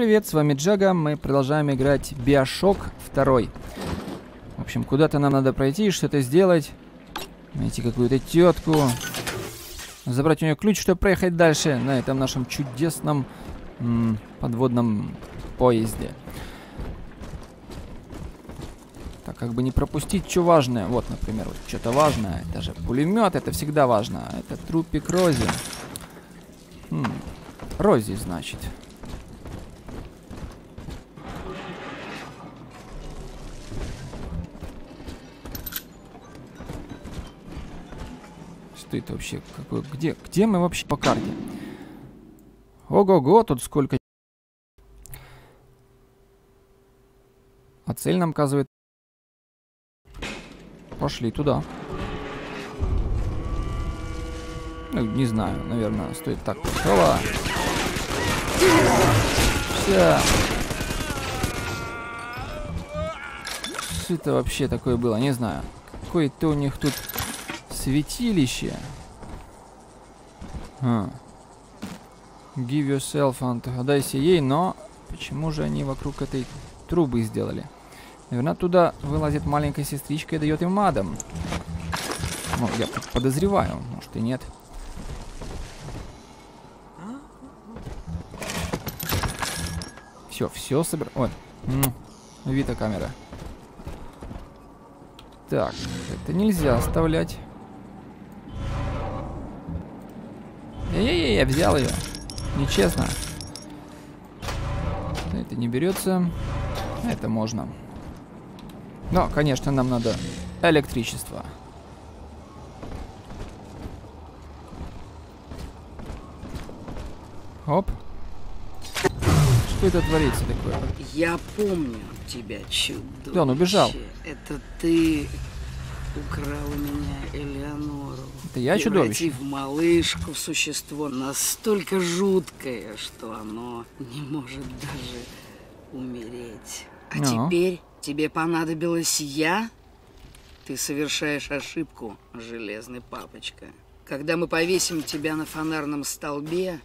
Привет, с вами Джага, мы продолжаем играть Биошок 2. В общем, куда-то нам надо пройти, что-то сделать. Найти какую-то тетку. Забрать у нее ключ, чтобы проехать дальше на этом нашем чудесном подводном поезде. Так, как бы не пропустить, что важное. Вот, например, вот что-то важное. Это же пулемет, это всегда важно. Это трупик Рози. Хм. Рози, значит. Это вообще? Какой, где, где мы вообще по карте? Ого-го, тут сколько... А цель нам указывает... Пошли туда. Ну, не знаю, наверное, стоит так. Опа! Все. Что это вообще такое было? Не знаю. Какое-то у них тут святилище. А. Give yourself and отдайся ей, но почему же они вокруг этой трубы сделали? Наверное, туда вылазит маленькая сестричка и дает им адом. Ну, я подозреваю, может и нет. Все, все собер... Ой, Вита камера. Так, это нельзя оставлять. Эй-эй-эй, я взял ее. Нечестно. Это не берется. Это можно. Но, конечно, нам надо электричество. Оп. Что это творится такое? Я помню тебя, чудо. Да, он убежал. Это ты украл у меня Элеонору. Это я чудовище? в малышку в существо настолько жуткое, что оно не может даже умереть. А ну. теперь тебе понадобилась я? Ты совершаешь ошибку, железный папочка. Когда мы повесим тебя на фонарном столбе,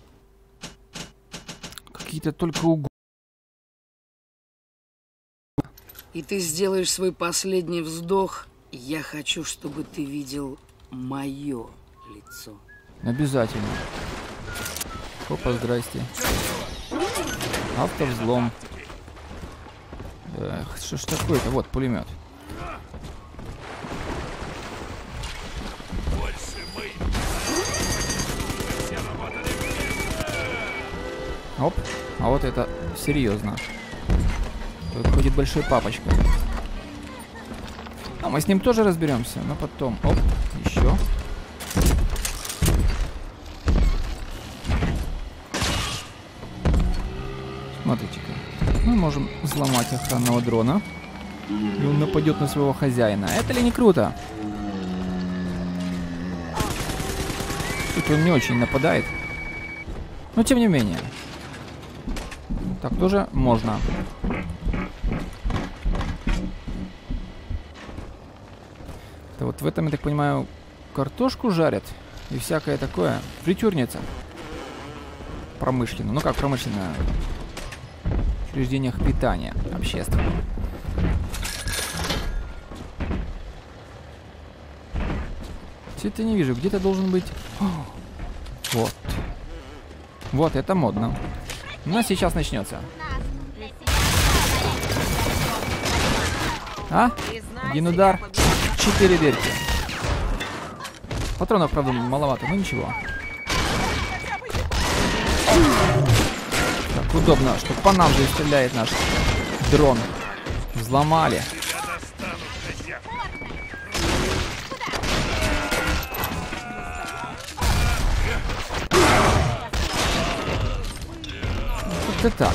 какие-то только угу. И ты сделаешь свой последний вздох. Я хочу, чтобы ты видел мое лицо. Обязательно. Опа, здрасте. Автовзлом. Эх, что ж такое-то? Вот, пулемет. Оп. А вот это серьезно. Выходит большой папочка. А мы с ним тоже разберемся, но потом. Оп, еще. Смотрите-ка. Мы можем взломать охранного дрона. И он нападет на своего хозяина. Это ли не круто? Тут он не очень нападает. Но тем не менее. Так тоже можно. Это вот в этом, я так понимаю, картошку жарят и всякое такое. Фритюрница. Промышленно. Ну как промышленно? В учреждениях питания общественного. Где-то не вижу. Где-то должен быть... Вот. Вот, это модно. Но сейчас начнется. А? Один удар. Четыре дырки. Патронов, правда, маловато, но ничего. Так, удобно, что по нам же стреляет наш дрон. Взломали. это так?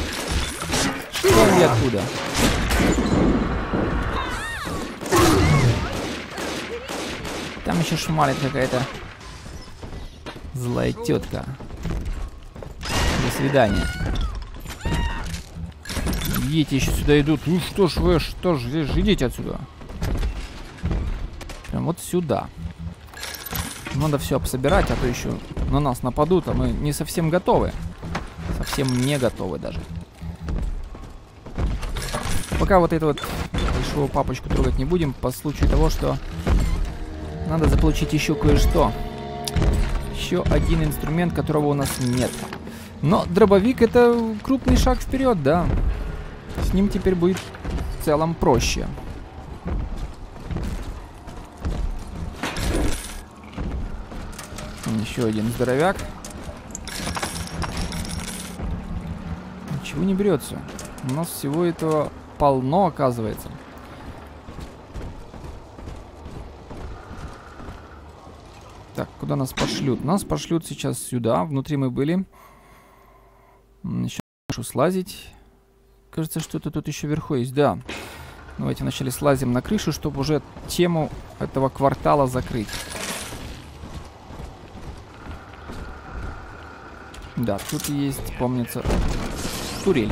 Что они откуда? Еще шмалит какая-то злая тетка. До свидания. Идите еще сюда идут. Ну что ж вы, что ж, идите отсюда. Прям вот сюда. Надо все обсобирать, а то еще на нас нападут, а мы не совсем готовы совсем не готовы даже. Пока вот эту вот большую папочку трогать не будем, по случаю того, что надо заполучить еще кое-что. Еще один инструмент, которого у нас нет. Но дробовик это крупный шаг вперед, да. С ним теперь будет в целом проще. Еще один здоровяк. Ничего не берется. У нас всего этого полно, оказывается. Так, куда нас пошлют? Нас пошлют сейчас сюда. Внутри мы были. Еще нашу слазить. Кажется, что-то тут еще вверху есть. Да. Давайте вначале слазим на крышу, чтобы уже тему этого квартала закрыть. Да, тут есть, помнится, турель.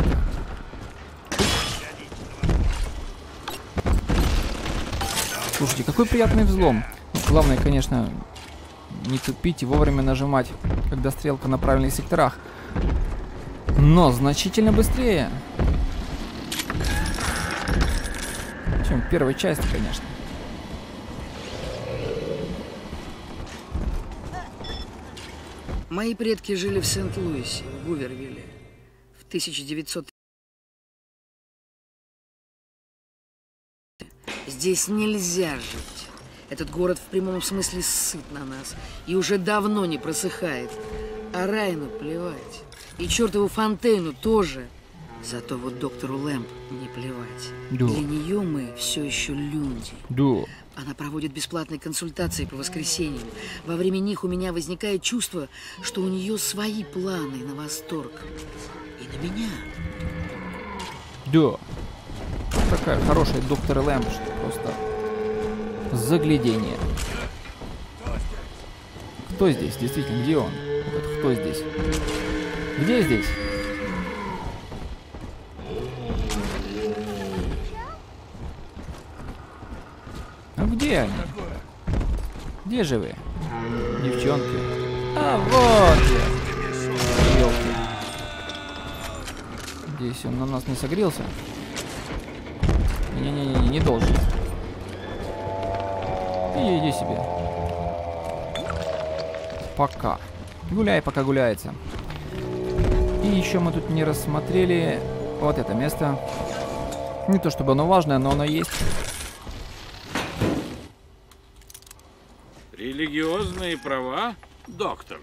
Слушайте, какой приятный взлом. Ну, главное, конечно, не тупить и вовремя нажимать, когда стрелка на правильных секторах. Но значительно быстрее. Чем в первой части, конечно. Мои предки жили в Сент-Луисе, в Гувервилле. В 1900 Здесь нельзя жить. Этот город в прямом смысле сыт на нас и уже давно не просыхает. А Райну плевать. И чертову Фонтейну тоже. Зато вот доктору Лэмп не плевать. Да. Для нее мы все еще люди. Да. Она проводит бесплатные консультации по воскресеньям. Во время них у меня возникает чувство, что у нее свои планы на восторг. И на меня. Да. Такая хорошая доктор Лэмп, что просто заглядение. Кто здесь? Действительно, где он? Вот кто здесь? Где здесь? А где они? Где же вы? Девчонки. А, вот я. Ёлки. Здесь он на нас не согрелся. Не-не-не, не должен. И иди себе. Пока. Гуляй, пока гуляется. И еще мы тут не рассмотрели вот это место. Не то чтобы оно важное, но оно есть. Религиозные права, доктор.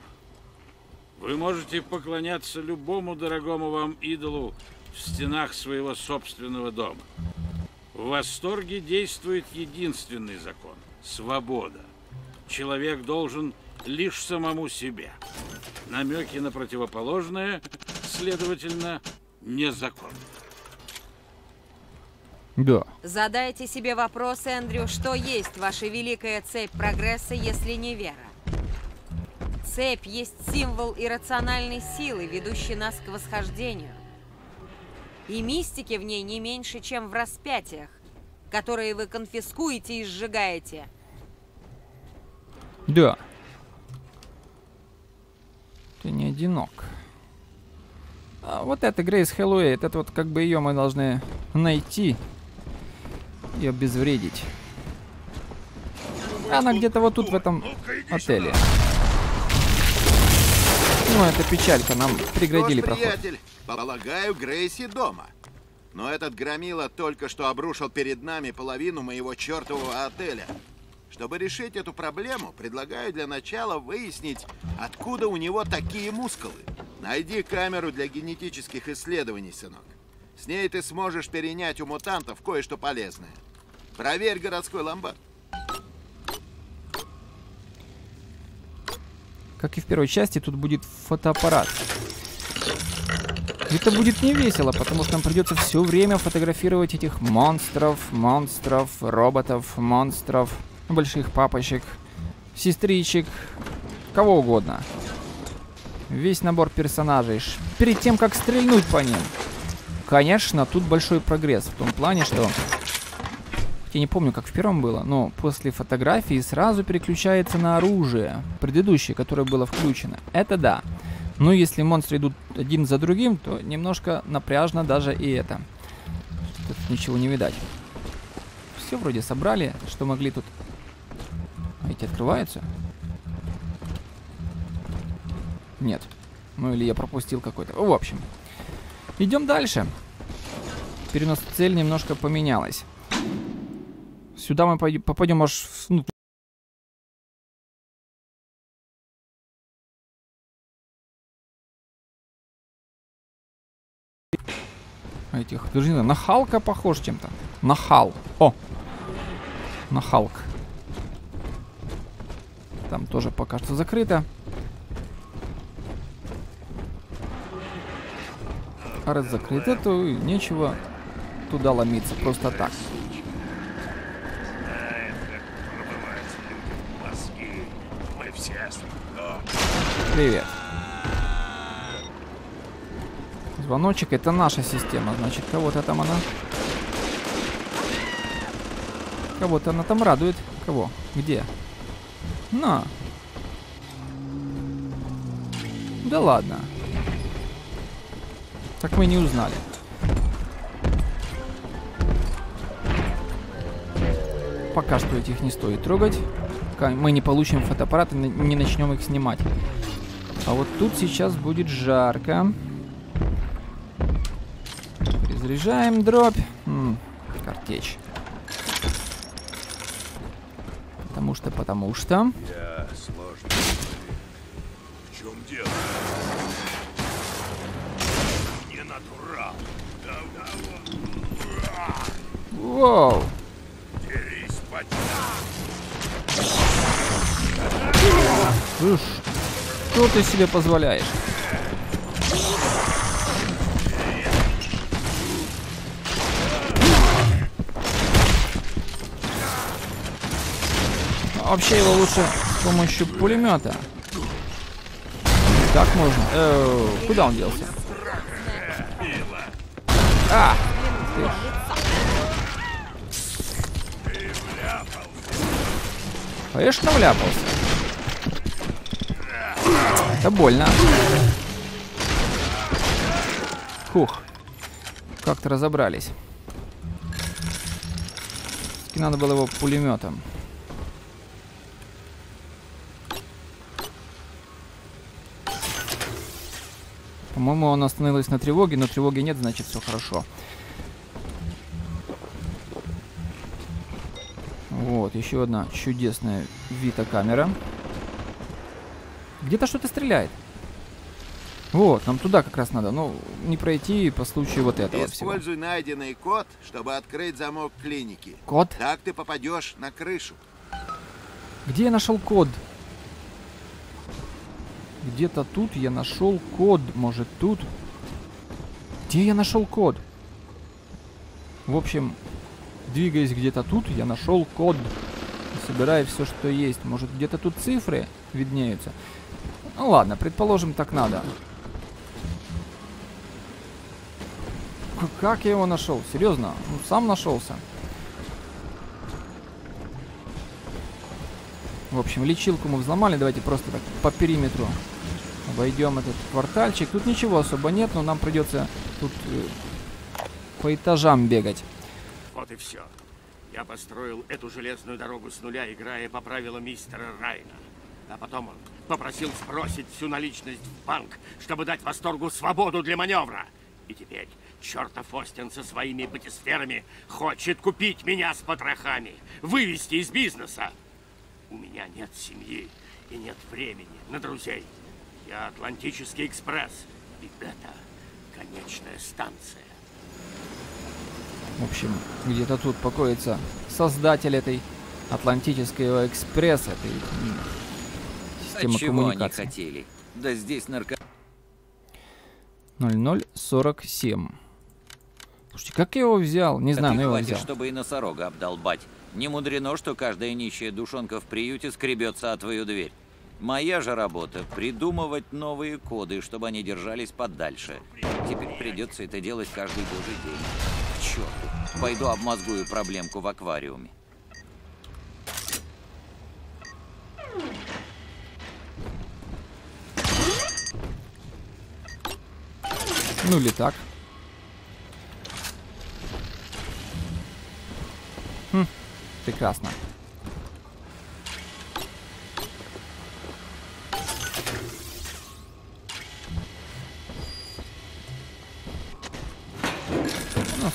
Вы можете поклоняться любому дорогому вам идолу в стенах своего собственного дома. В восторге действует единственный закон свобода. Человек должен лишь самому себе. Намеки на противоположное, следовательно, незаконно. Да. Задайте себе вопрос, Эндрю, что есть ваша великая цепь прогресса, если не вера? Цепь есть символ иррациональной силы, ведущей нас к восхождению. И мистики в ней не меньше, чем в распятиях, которые вы конфискуете и сжигаете. Да. Ты не одинок. А вот это Грейс Хэллоуэйт, это вот как бы ее мы должны найти и обезвредить. Она где-то вот тут в этом отеле. Ну, это печалька, нам преградили Нож, проход. приятель, полагаю, Грейси дома. Но этот громила только что обрушил перед нами половину моего чертового отеля. Чтобы решить эту проблему, предлагаю для начала выяснить, откуда у него такие мускулы. Найди камеру для генетических исследований, сынок. С ней ты сможешь перенять у мутантов кое-что полезное. Проверь городской ломбард. Как и в первой части, тут будет фотоаппарат. Это будет не весело, потому что нам придется все время фотографировать этих монстров, монстров, роботов, монстров больших папочек, сестричек, кого угодно. Весь набор персонажей. Перед тем, как стрельнуть по ним. Конечно, тут большой прогресс. В том плане, что... Я не помню, как в первом было, но после фотографии сразу переключается на оружие. Предыдущее, которое было включено. Это да. Но если монстры идут один за другим, то немножко напряжно даже и это. Ничего не видать. Все вроде собрали, что могли тут. Эти открываются? Нет. Ну или я пропустил какой-то. В общем. Идем дальше. Теперь у нас цель немножко поменялась. Сюда мы попадем аж в, ну, этих. Даже не на Халка похож чем-то. На Хал. О! На Халк. Там тоже пока что закрыто. А раз закрыто, то нечего туда ломиться просто так. Привет. Звоночек это наша система, значит, кого-то там она... Кого-то она там радует. Кого? Где? На. Да ладно. Так мы не узнали. Пока что этих не стоит трогать. Мы не получим фотоаппарат и не начнем их снимать. А вот тут сейчас будет жарко. Заряжаем дробь. -м, картечь. Потому что, потому что. Я сложно. В чем дело? Не натурал. Воу. Дерись, что ты себе позволяешь? Вообще его лучше с помощью пулемета. Так можно. Э -э, куда он делся? А! Конечно, вляпался. Это больно. Фух. Как-то разобрались. Надо было его пулеметом. По-моему, он остановилась на тревоге, но тревоги нет, значит все хорошо. Вот, еще одна чудесная вита-камера. Где-то что-то стреляет. Вот, нам туда как раз надо. Ну, не пройти по случаю вот этого Используй всего. найденный код, чтобы открыть замок клиники. Код? Так ты попадешь на крышу. Где я нашел код? Где-то тут я нашел код. Может тут? Где я нашел код? В общем, двигаясь где-то тут, я нашел код. Собирая все, что есть. Может где-то тут цифры виднеются? Ну ладно, предположим, так надо. Как я его нашел? Серьезно? Ну, сам нашелся. В общем, лечилку мы взломали. Давайте просто так по периметру Обойдем этот квартальчик. Тут ничего особо нет, но нам придется тут э, по этажам бегать. Вот и все. Я построил эту железную дорогу с нуля, играя по правилам мистера Райна. А потом он попросил сбросить всю наличность в банк, чтобы дать восторгу свободу для маневра. И теперь чертов Остин со своими батисферами хочет купить меня с потрохами, вывести из бизнеса. У меня нет семьи и нет времени на друзей. Я Атлантический экспресс. И это конечная станция. В общем, где-то тут покоится создатель этой Атлантического экспресса, этой системы а чего коммуникации. они хотели? Да здесь нарко... 0047. Слушайте, как я его взял? Не знаю, но его взял. чтобы и носорога обдолбать. Не мудрено, что каждая нищая душонка в приюте скребется от твою дверь. Моя же работа — придумывать новые коды, чтобы они держались подальше. Теперь придется это делать каждый божий день. К черту. Пойду обмозгую проблемку в аквариуме. Ну или так. Прекрасно. На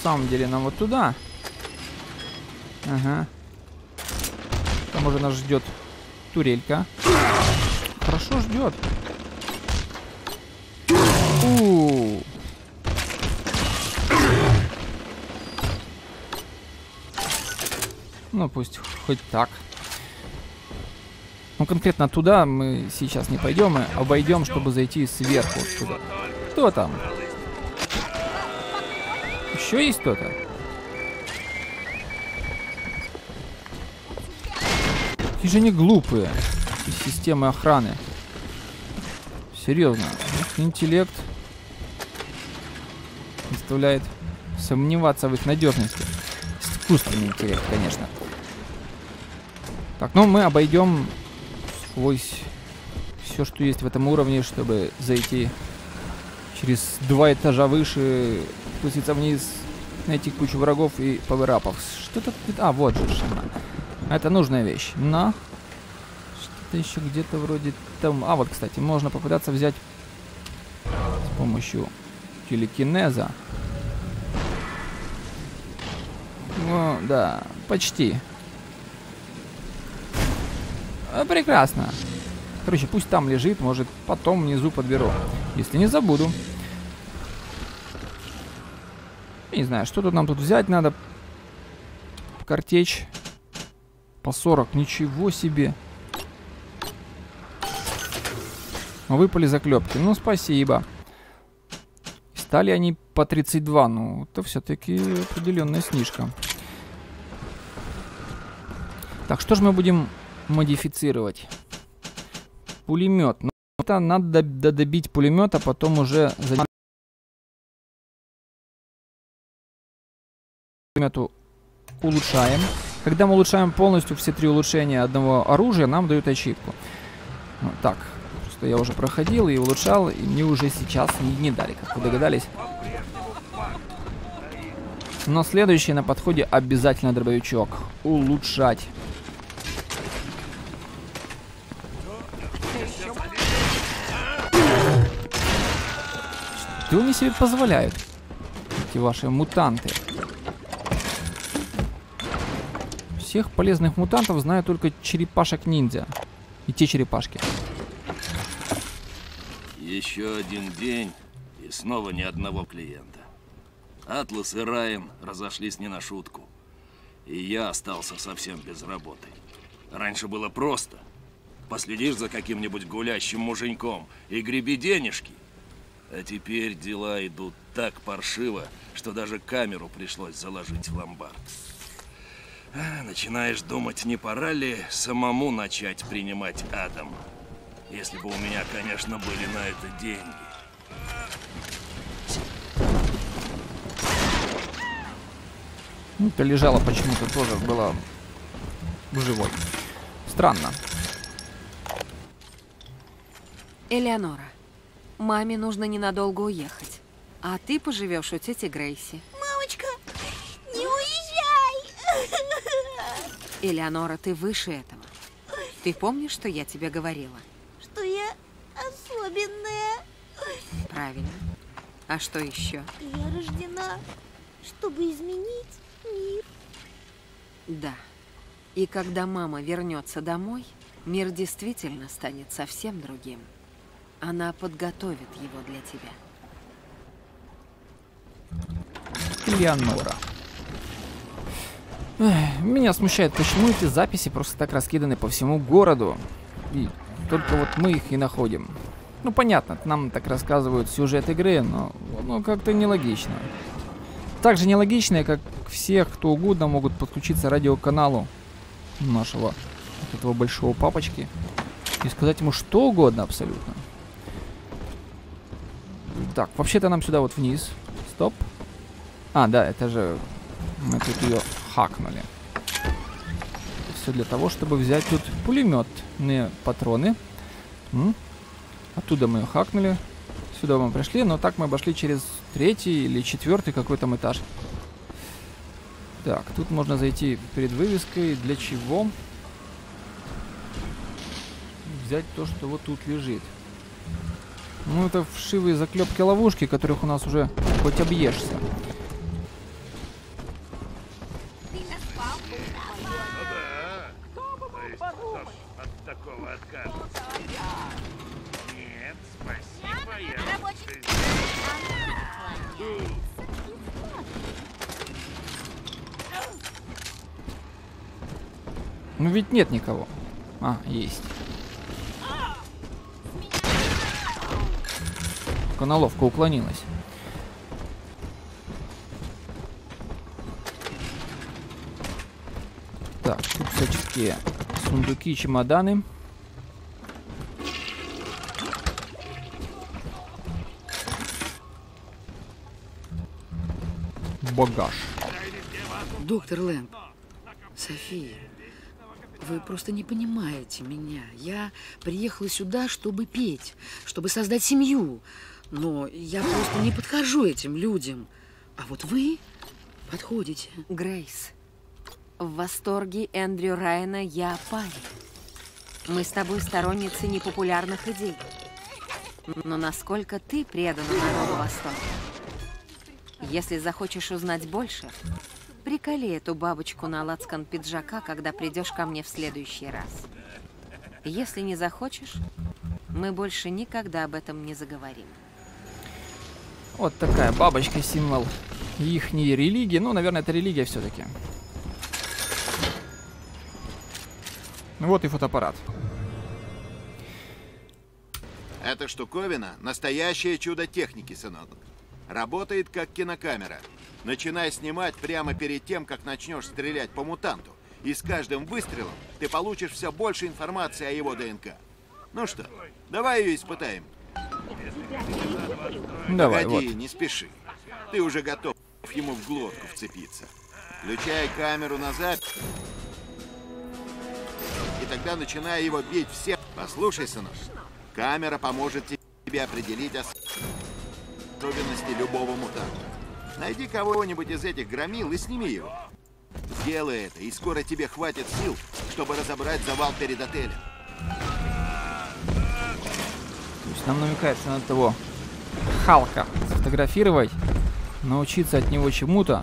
самом деле нам вот туда. Ага. Там уже нас ждет турелька. Хорошо ждет. У, -у, Ну, пусть хоть так. Ну, конкретно туда мы сейчас не пойдем, мы обойдем, чтобы зайти сверху туда. Кто там? Еще есть кто-то? Какие же они глупые. Системы охраны. Серьезно. Интеллект заставляет сомневаться в их надежности. Искусственный интеллект, конечно. Так, ну мы обойдем сквозь все, что есть в этом уровне, чтобы зайти через два этажа выше, спуститься вниз, найти кучу врагов и паверапов. Что-то... А, вот же она. Это нужная вещь. Но... Что-то еще где-то вроде там... А, вот, кстати, можно попытаться взять с помощью телекинеза. Ну, да, почти. А, прекрасно. Короче, пусть там лежит, может, потом внизу подберу. Если не забуду. Не знаю, что тут нам тут взять надо. Картечь. По 40. Ничего себе. Выпали заклепки. Ну, спасибо. Стали они по 32. Ну, это все-таки определенная снижка. Так, что же мы будем модифицировать? Пулемет. Ну, это надо добить пулемет, а потом уже пулемету улучшаем. Когда мы улучшаем полностью все три улучшения одного оружия, нам дают ачивку. Вот так. Просто я уже проходил и улучшал, и мне уже сейчас не, не дали, как вы догадались. Но следующий на подходе обязательно дробовичок. Улучшать. Что они себе позволяют? Эти ваши мутанты. Всех полезных мутантов знаю только черепашек-ниндзя. И те черепашки. Еще один день, и снова ни одного клиента. Атлас и Райан разошлись не на шутку. И я остался совсем без работы. Раньше было просто. Последишь за каким-нибудь гулящим муженьком и греби денежки. А теперь дела идут так паршиво, что даже камеру пришлось заложить в ломбард. Начинаешь думать, не пора ли самому начать принимать Адам. Если бы у меня, конечно, были на это деньги. Ну, ты лежала почему-то тоже была живой. Странно. Элеонора, маме нужно ненадолго уехать. А ты поживешь у тети Грейси. Элеонора, ты выше этого. Ты помнишь, что я тебе говорила? Что я особенная. Правильно. А что еще? Я рождена, чтобы изменить мир. Да. И когда мама вернется домой, мир действительно станет совсем другим. Она подготовит его для тебя. Меня смущает, почему эти записи просто так раскиданы по всему городу. И только вот мы их и находим. Ну, понятно, нам так рассказывают сюжет игры, но ну, как-то нелогично. Так же нелогично, как всех, кто угодно, могут подключиться радиоканалу нашего этого большого папочки и сказать ему что угодно абсолютно. Так, вообще-то нам сюда вот вниз. Стоп. А, да, это же... Мы тут ее хакнули. Все для того, чтобы взять тут пулеметные патроны. М? Оттуда мы ее хакнули. Сюда мы пришли, но так мы обошли через третий или четвертый какой там этаж. Так, тут можно зайти перед вывеской. Для чего? Взять то, что вот тут лежит. Ну, это вшивые заклепки ловушки, которых у нас уже хоть объешься. Ну ведь нет никого. А, есть. Только она ловко уклонилась. Так, тут всяческие сундуки, чемоданы. Багаж. Доктор Лэмп, София, вы просто не понимаете меня. Я приехала сюда, чтобы петь, чтобы создать семью. Но я просто не подхожу этим людям. А вот вы подходите. Грейс, в восторге Эндрю Райана я парень. Мы с тобой сторонницы непопулярных идей. Но насколько ты предана народу Востока? Если захочешь узнать больше, приколи эту бабочку на лацкан пиджака, когда придешь ко мне в следующий раз. Если не захочешь, мы больше никогда об этом не заговорим. Вот такая бабочка, символ их религии. Ну, наверное, это религия все-таки. Вот и фотоаппарат. Эта штуковина — настоящее чудо техники, сынок. Работает как кинокамера. Начинай снимать прямо перед тем, как начнешь стрелять по мутанту. И с каждым выстрелом ты получишь все больше информации о его ДНК. Ну что, давай ее испытаем. Давай, Погоди, вот. не спеши. Ты уже готов ему в глотку вцепиться. Включай камеру назад. И тогда начинай его бить всем. Послушай, сынок, камера поможет тебе определить особенности любого мутанта. Найди кого-нибудь из этих громил и сними его. Сделай это, и скоро тебе хватит сил, чтобы разобрать завал перед отелем. То есть нам намекает, что надо того Халка сфотографировать, научиться от него чему-то.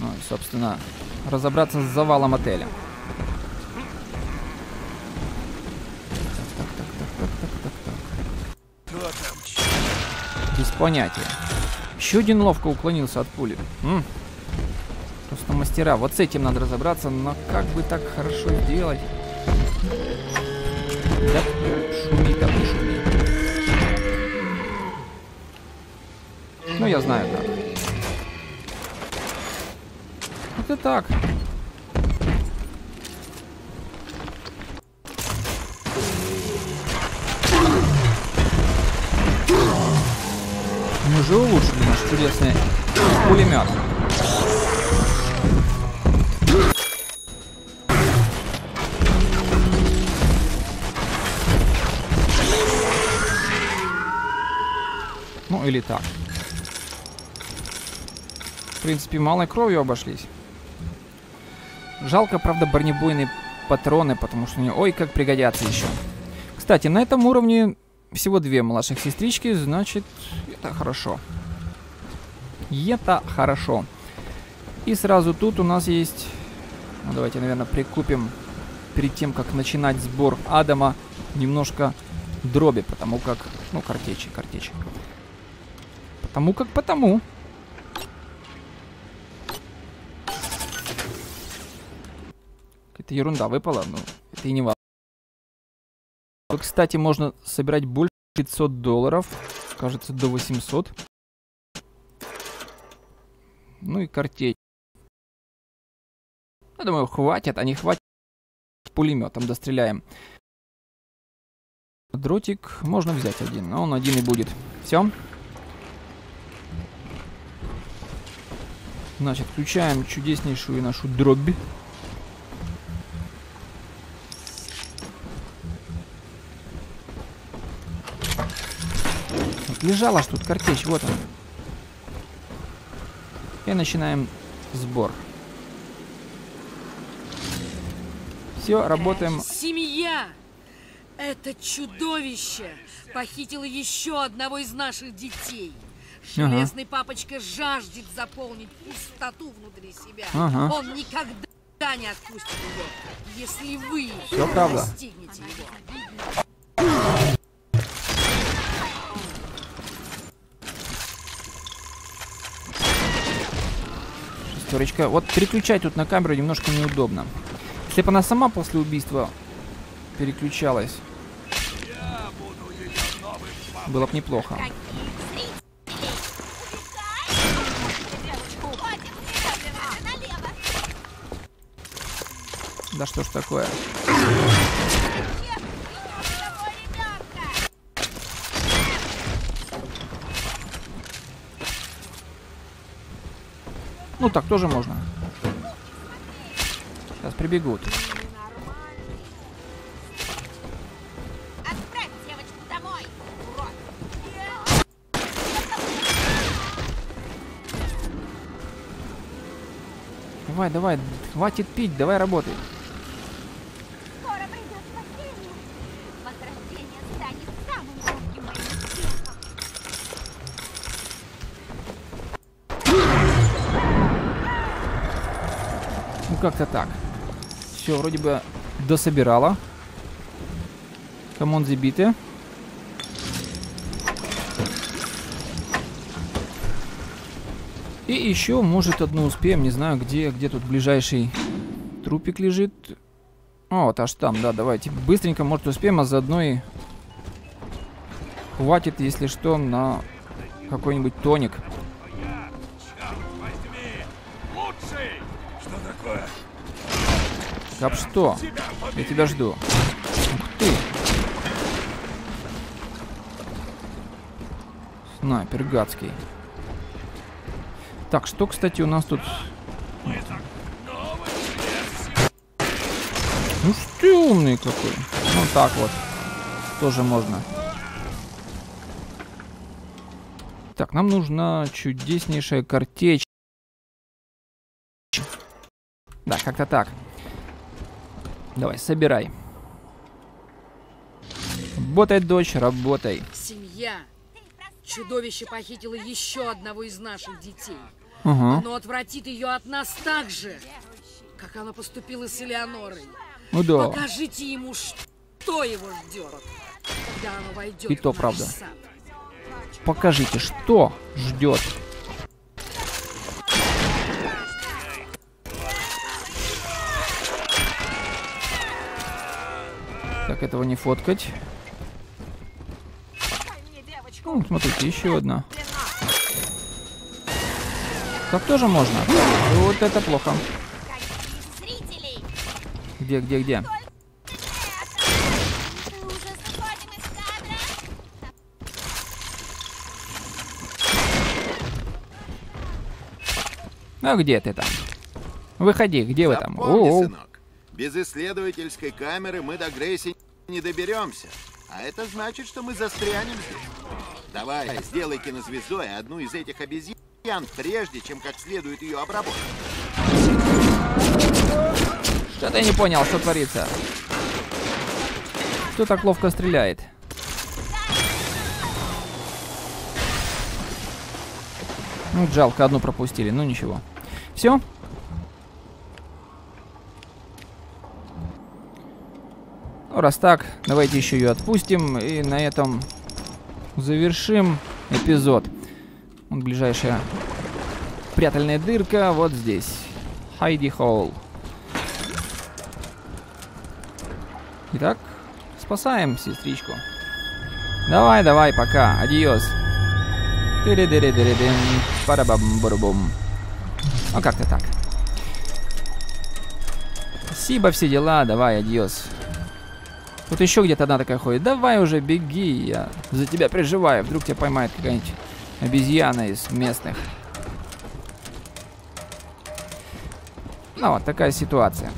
Ну и, собственно, разобраться с завалом отеля. Понятия. Еще один ловко уклонился от пули. М. Просто мастера. Вот с этим надо разобраться, но как бы так хорошо сделать? Да, шуми, не шуми. Ну, я знаю как. Это так. Мы же улучшили наш чудесный пулемет. Ну или так. В принципе, малой кровью обошлись. Жалко, правда, бронебойные патроны, потому что они, ой, как пригодятся еще. Кстати, на этом уровне всего две младших сестрички, значит, это хорошо. Это хорошо. И сразу тут у нас есть... Ну, давайте, наверное, прикупим перед тем, как начинать сбор Адама, немножко дроби, потому как... Ну, картечи, картечи. Потому как потому. Какая-то ерунда выпала, но это и не важно. Кстати, можно собирать больше 500 долларов. Кажется, до 800. Ну и картей. Я думаю, хватит, а не хватит пулеметом достреляем. Дротик можно взять один, но он один и будет. Все. Значит, включаем чудеснейшую нашу дробь. Лежала ж тут картечь, вот она. И начинаем сбор. Все, работаем. Семья! Это чудовище похитило еще одного из наших детей. Железный ага. папочка жаждет заполнить пустоту внутри себя. Ага. Он никогда не отпустит ее, если вы Все правда. достигнете его. Шестерочка. Вот переключать тут на камеру немножко неудобно. Если бы она сама после убийства переключалась, было бы неплохо. Да что ж такое? Ну так тоже можно. Сейчас прибегут. Давай, давай, хватит пить, давай работай. Как-то так. Все, вроде бы дособирала. Карманы забиты. И еще, может, одну успеем. Не знаю, где, где тут ближайший трупик лежит. О, вот аж там, да, давайте. Быстренько, может, успеем, а заодно и хватит, если что, на какой-нибудь тоник. Кап что? Я тебя жду. Ух ты. Снайпер гадский. Так, что, кстати, у нас тут... Ну что умный какой. Ну так вот. Тоже можно. Так, нам нужна чудеснейшая картечь. Да, как-то так. Давай, собирай. Работай, дочь, работай. Семья. Чудовище похитило еще одного из наших детей. Угу. Оно отвратит ее от нас так же, как оно поступило с Элеонорой. Ну да. Покажите ему, что его ждет, когда оно войдет И то правда. Сад. Покажите, что ждет этого не фоткать. Ну, смотрите, еще одна. Так тоже можно. Вот это плохо. Где, где, где? А где ты там? Выходи, где вы там? Запомни, сынок, без исследовательской камеры мы до Грейси не доберемся. А это значит, что мы застрянем здесь. Давай, сделай кинозвездой одну из этих обезьян, прежде чем как следует ее обработать. Что-то я не понял, что творится. Кто так ловко стреляет? Ну, жалко, одну пропустили. Ну, ничего. Все? Ну, раз так, давайте еще ее отпустим. И на этом завершим эпизод. Вот ближайшая прятальная дырка вот здесь. Хайди Холл. Итак, спасаем сестричку. Давай, давай, пока. Адиос. тири дири дири дин парабам бурбум Ну, как-то так. Спасибо, все дела. Давай, адиос. Вот еще где-то одна такая ходит. Давай уже беги, я за тебя переживаю. Вдруг тебя поймает какая-нибудь обезьяна из местных. Ну вот такая ситуация.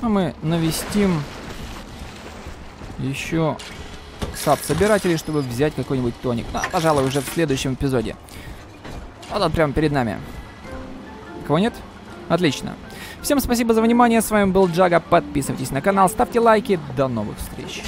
А мы навестим еще сад-собирателей, чтобы взять какой-нибудь тоник. Ну, пожалуй, уже в следующем эпизоде. Вот он прямо перед нами. Кого нет? Отлично. Всем спасибо за внимание. С вами был Джага. Подписывайтесь на канал, ставьте лайки. До новых встреч.